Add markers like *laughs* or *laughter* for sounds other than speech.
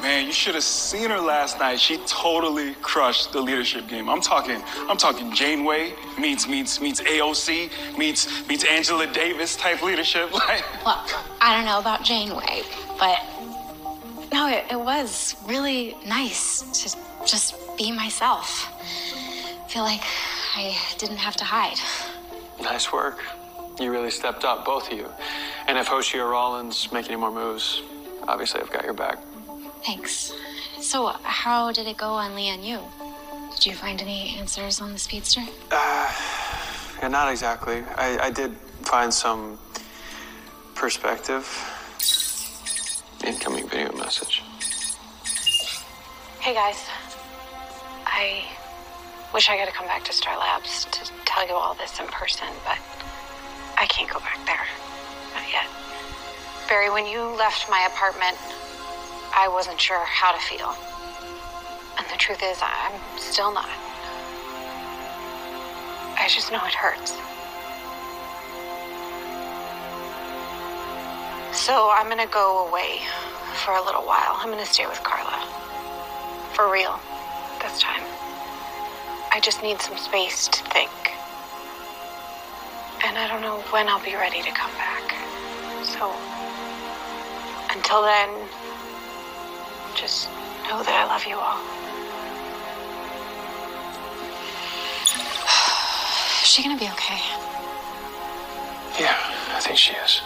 Man, you should have seen her last night. She totally crushed the leadership game. I'm talking, I'm talking Janeway meets meets meets AOC meets meets Angela Davis type leadership. *laughs* Like, Look, I don't know about Janeway, but no, it, it was really nice to just be myself. Feel like I didn't have to hide. Nice work. You really stepped up, both of you. And if Hoshi or Rollins make any more moves, obviously I've got your back. Thanks. So, how did it go on Lian Yu? Did you find any answers on the speedster? Uh, yeah, not exactly. I, I did find some perspective. Incoming video message. Hey guys, I wish I could have come back to Star Labs to tell you all this in person, but I can't go back there. Not yet. Barry, when you left my apartment, I wasn't sure how to feel. And the truth is, I'm still not. I just know it hurts. So I'm gonna go away for a little while. I'm gonna stay with Carla. For real, this time. I just need some space to think. And I don't know when I'll be ready to come back. So until then, just know that I love you all. *sighs* Is she gonna be okay? Yeah, I think she is.